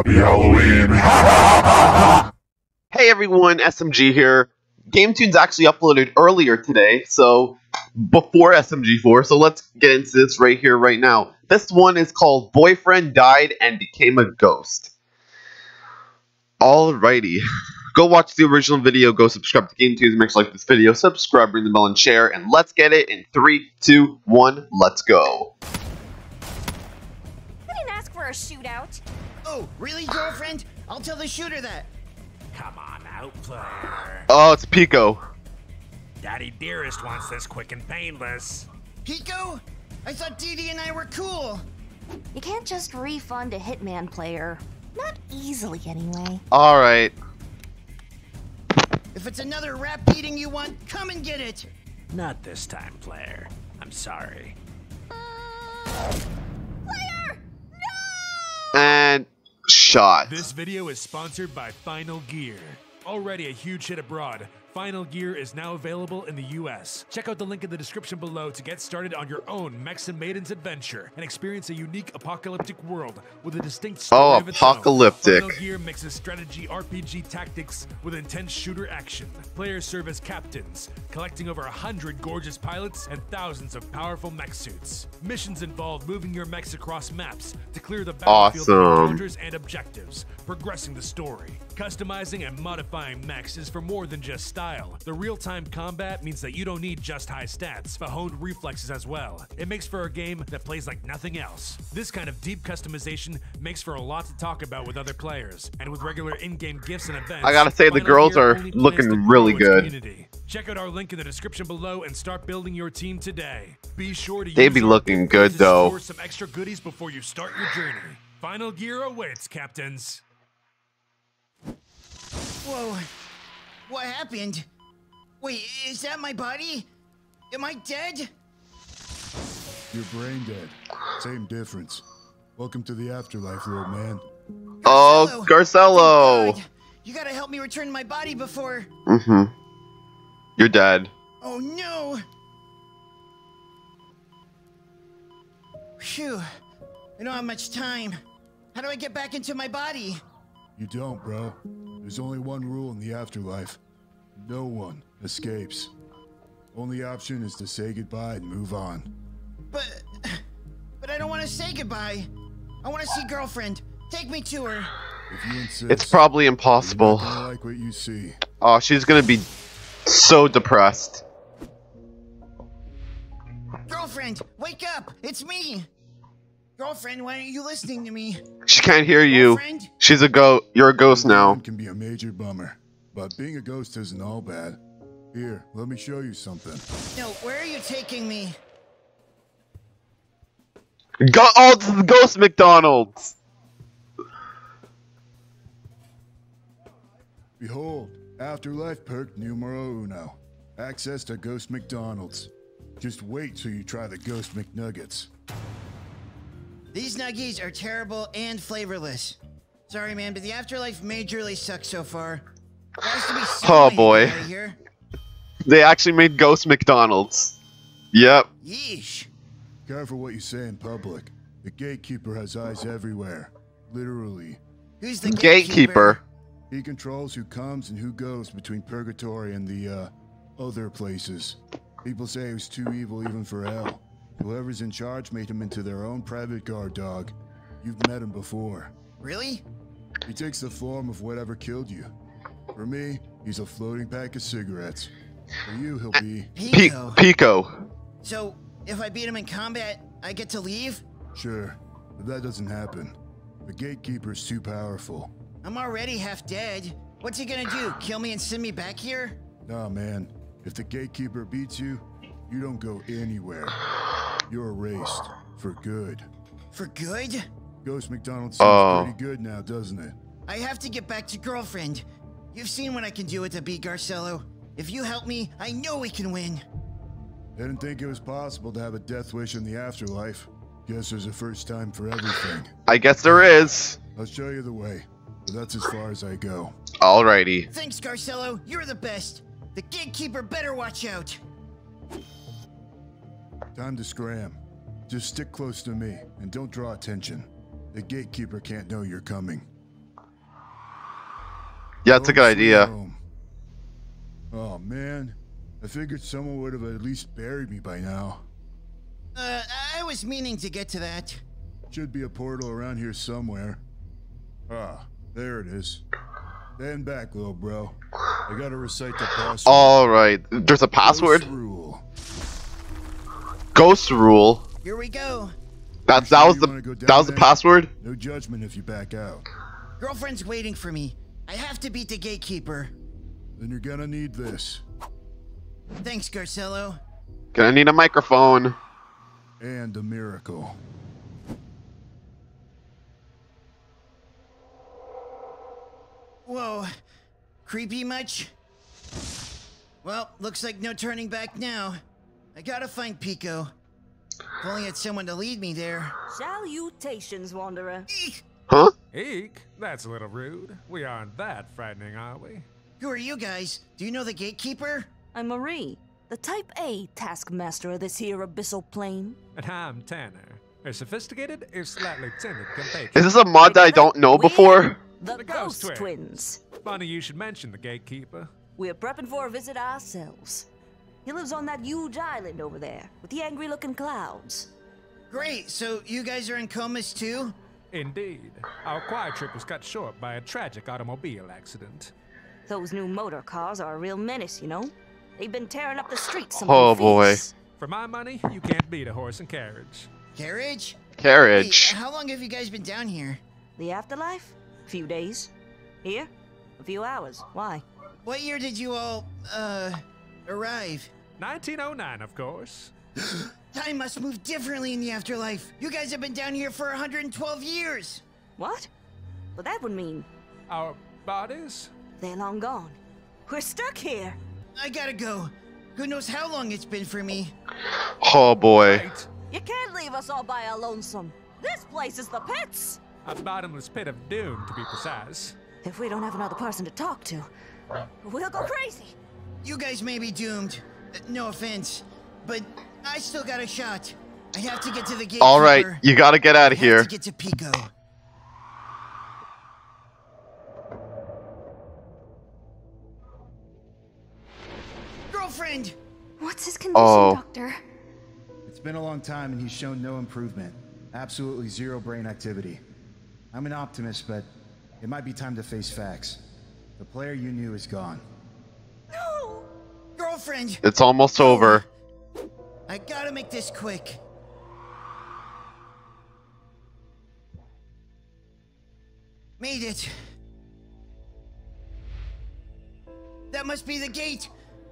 Happy Halloween! Hey everyone, SMG here. GameToons actually uploaded earlier today, so before SMG4, so let's get into this right here, right now. This one is called Boyfriend Died and Became a Ghost. Alrighty. Go watch the original video, go subscribe to GameToons, make sure you like this video, subscribe, ring the bell, and share, and let's get it in 3, 2, 1, let's go. I didn't ask for a shootout. Oh, really, girlfriend? I'll tell the shooter that. Come on out, player. Oh, it's Pico. Daddy Dearest wants this quick and painless. Pico? I thought Dee Dee and I were cool. You can't just refund a Hitman player. Not easily, anyway. Alright. If it's another rap beating you want, come and get it. Not this time, player. I'm sorry. Uh, Player! And shot. This video is sponsored by Final Gear. Already a huge hit abroad, Final Gear is now available in the US. Check out the link in the description below to get started on your own Mechs and Maidens adventure and experience a unique apocalyptic world with a distinct story Oh, of its own. apocalyptic. Final Gear mixes strategy RPG tactics with intense shooter action. Players serve as captains, collecting over a hundred gorgeous pilots and thousands of powerful mech suits. Missions involve moving your mechs across maps to clear the battlefield Awesome. encounters and objectives, progressing the story. Customizing and modifying mechs is for more than just style. The real-time combat means that you don't need just high stats, but honed reflexes as well. It makes for a game that plays like nothing else. This kind of deep customization makes for a lot to talk about with other players, and with regular in-game gifts and events. I gotta say, the girls are looking really good. community. Check out our link in the description below and start building your team today. Be sure to They be looking good, though. some extra goodies before you start your journey. Final Gear awaits, captains. Whoa. What happened? Wait, is that my body? Am I dead? You're brain dead. Same difference. Welcome to the afterlife, little man. Oh, Garcello. Garcello. Thank God. You gotta help me return my body before. Mm-hmm. You're dead. Oh no! Phew. I don't have much time. How do I get back into my body? You don't, bro. There's only one rule in the afterlife. No one escapes. Only option is to say goodbye and move on. But. But I don't want to say goodbye. I want to see girlfriend. Take me to her. If you insist, It's probably impossible. gonna like what you see. Oh, she's gonna be so depressed. Girlfriend, wake up! It's me! Girlfriend, why aren't you listening to me? She can't hear you. Girlfriend? She's a go. You're a ghost now. It can be a major bummer, but being a ghost isn't all bad. Here, let me show you something. No, where are you taking me? Go. Oh, this is Ghost McDonald's. Behold, Afterlife perk numero uno. Access to Ghost McDonald's. Just wait till you try the Ghost McNuggets. These nuggies are terrible and flavorless. Sorry, man, but the afterlife majorly sucks so far. There has to be Oh, way to get boy. Here. They actually made Ghost McDonald's. Yep. Yeesh. Careful what you say in public. The gatekeeper has eyes everywhere. Literally. Who's the Gatekeeper. He controls who comes and who goes between purgatory and the, uh, other places. People say he was too evil even for hell. Whoever's in charge made him into their own private guard dog. You've met him before. Really? He takes the form of whatever killed you. For me, he's a floating pack of cigarettes. For you, he'll be. P- Pico. Pico. So, if I beat him in combat, I get to leave? Sure, but that doesn't happen. The gatekeeper's too powerful. I'm already half dead. What's he gonna do? Kill me and send me back here? Nah, man. If the gatekeeper beats you, you don't go anywhere. You're erased. For good. For good? Ghost McDonald seems Oh. pretty good now, doesn't it? I have to get back to girlfriend. You've seen what I can do with the beat Garcello. If you help me, I know we can win. I didn't think it was possible to have a death wish in the afterlife. Guess there's a first time for everything. I guess there is. I'll show you the way, but that's as far as I go. Alrighty. Thanks, Garcello. You're the best. The gatekeeper better watch out. Time to scram. Just stick close to me and don't draw attention. The gatekeeper can't know you're coming. Yeah, it's a good idea. home. Oh man, I figured someone would have at least buried me by now. Uh, I was meaning to get to that. Should be a portal around here somewhere. Ah, there it is. Stand back, little bro. I gotta recite the password. All right. There's a password. Ghost rule. Ghost rule. Here we go. That that was the that was the password. No judgment if you back out. Girlfriend's waiting for me. I have to beat the gatekeeper. Then you're gonna need this. Thanks, Garcello. Gonna need a microphone. And a miracle. Whoa. Creepy much? Well, looks like no turning back now. I gotta find Pico. If only had someone to lead me there. Salutations, Wanderer. Eek! Huh? Eek, that's a little rude. We aren't that frightening, are we? Who are you guys? Do you know the gatekeeper? I'm Marie, the Type A taskmaster of this here abyssal plane. And I'm Tanner, a sophisticated, if slightly timid compatriot. Is this a mod that I don't know We're before? The, The Ghost, Ghost Twins. Funny you should mention the gatekeeper. We're prepping for a visit ourselves. He lives on that huge island over there, with the angry-looking clouds. Great, so you guys are in comas too? Indeed, our quiet trip was cut short by a tragic automobile accident. Those new motor cars are a real menace, you know? They've been tearing up the streets. Oh, boy. For my money, you can't beat a horse and carriage. Carriage? Hey, Carriage. how long have you guys been down here? The afterlife? A Few days. Here? A few hours. Why? What year did you all, uh, arrive? 1909, of course. Time must move differently in the afterlife. You guys have been down here for 112 years. What? Well, that would mean Our bodies? they're long gone. We're stuck here. I gotta go. Who knows how long it's been for me? Oh boy. Right. You can't leave us all by our lonesome. This place is the pits. A bottomless pit of doom, to be precise. If we don't have another person to talk to, we'll go crazy. You guys may be doomed. No offense. But I still got a shot. I have to get to the gate. All right, you gotta get out of here. have to get to Pico. Girlfriend! What's his condition, Oh. Doctor? It's been a long time and he's shown no improvement. Absolutely zero brain activity. I'm an optimist, but it might be time to face facts. The player you knew is gone. Girlfriend! It's almost over. I gotta make this quick. Made it. That must be the gate.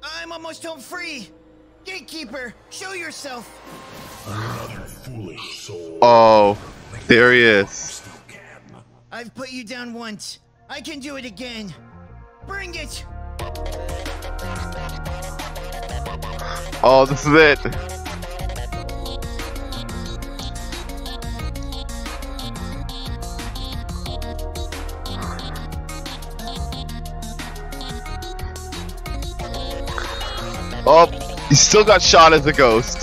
I'm almost home free. Gatekeeper, show yourself. Another foolish soul. Oh, there he is. I've put you down once. I can do it again. Bring it. Oh, this is it. Oh, he still got shot as a ghost.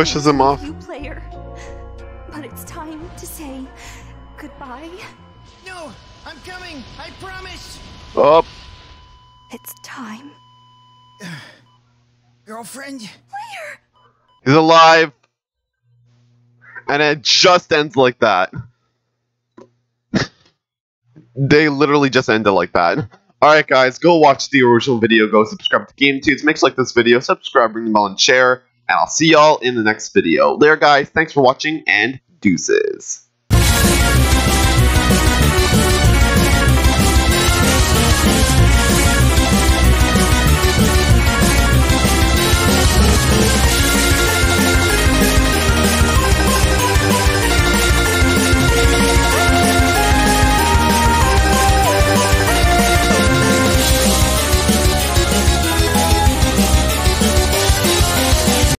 Pushes him off. You player. But it's time to say goodbye. No, I'm coming. I promise. Oh, It's time. Girlfriend. Player! he's alive. And it just ends like that. they literally just ended like that. Alright guys, go watch the original video, go subscribe to GameToons, make sure like this video, subscribe, ring the bell, and share, and I'll see y'all in the next video. There guys, thanks for watching, and deuces.